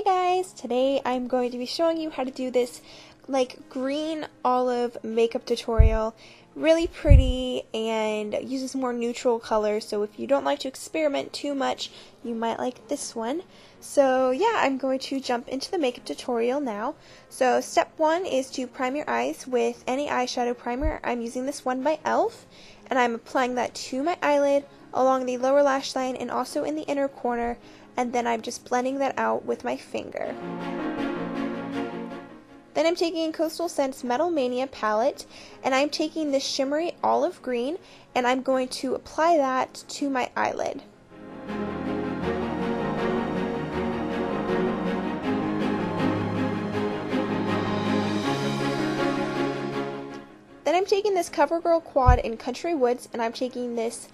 Hey guys, today I'm going to be showing you how to do this like green olive makeup tutorial. Really pretty and uses more neutral colors so if you don't like to experiment too much you might like this one. So yeah, I'm going to jump into the makeup tutorial now. So step one is to prime your eyes with any eyeshadow primer. I'm using this one by e.l.f. and I'm applying that to my eyelid along the lower lash line and also in the inner corner and then I'm just blending that out with my finger. Then I'm taking Coastal Scents Metal Mania palette and I'm taking this shimmery olive green and I'm going to apply that to my eyelid. Then I'm taking this CoverGirl Quad in Country Woods and I'm taking this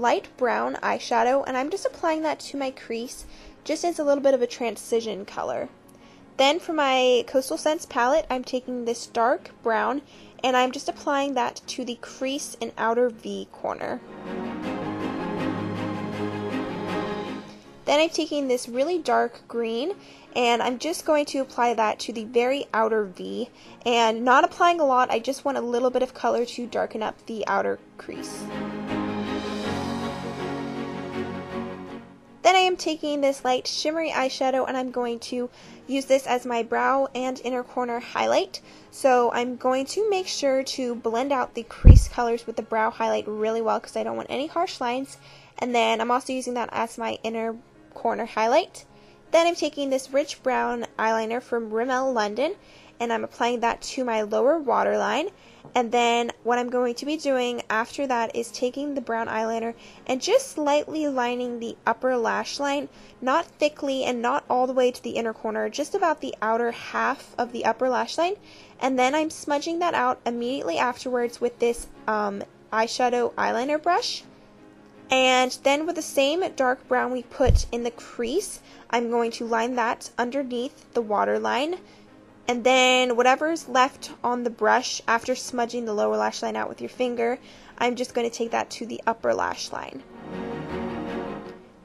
light brown eyeshadow and I'm just applying that to my crease just as a little bit of a transition color. Then for my Coastal Scents palette, I'm taking this dark brown and I'm just applying that to the crease and outer V corner. Then I'm taking this really dark green and I'm just going to apply that to the very outer V and not applying a lot, I just want a little bit of color to darken up the outer crease. Then I am taking this light shimmery eyeshadow and I'm going to use this as my brow and inner corner highlight. So I'm going to make sure to blend out the crease colors with the brow highlight really well because I don't want any harsh lines. And then I'm also using that as my inner corner highlight. Then I'm taking this rich brown eyeliner from Rimmel London and I'm applying that to my lower waterline. And then what I'm going to be doing after that is taking the brown eyeliner and just slightly lining the upper lash line, not thickly and not all the way to the inner corner, just about the outer half of the upper lash line. And then I'm smudging that out immediately afterwards with this um, eyeshadow eyeliner brush. And then with the same dark brown we put in the crease, I'm going to line that underneath the waterline and then whatever's left on the brush after smudging the lower lash line out with your finger, I'm just going to take that to the upper lash line.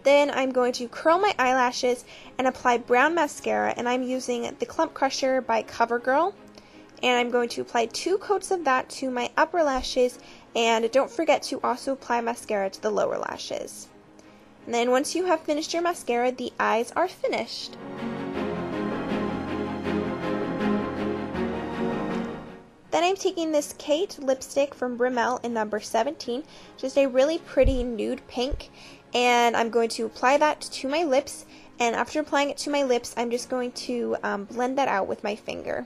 Then I'm going to curl my eyelashes and apply brown mascara and I'm using the Clump Crusher by CoverGirl. And I'm going to apply two coats of that to my upper lashes and don't forget to also apply mascara to the lower lashes. And then once you have finished your mascara, the eyes are finished. Then I'm taking this Kate lipstick from Rimmel in number 17, just a really pretty nude pink, and I'm going to apply that to my lips, and after applying it to my lips, I'm just going to um, blend that out with my finger.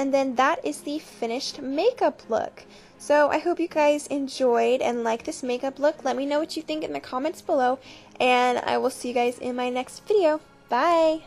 And then that is the finished makeup look. So I hope you guys enjoyed and like this makeup look. Let me know what you think in the comments below, and I will see you guys in my next video. Bye!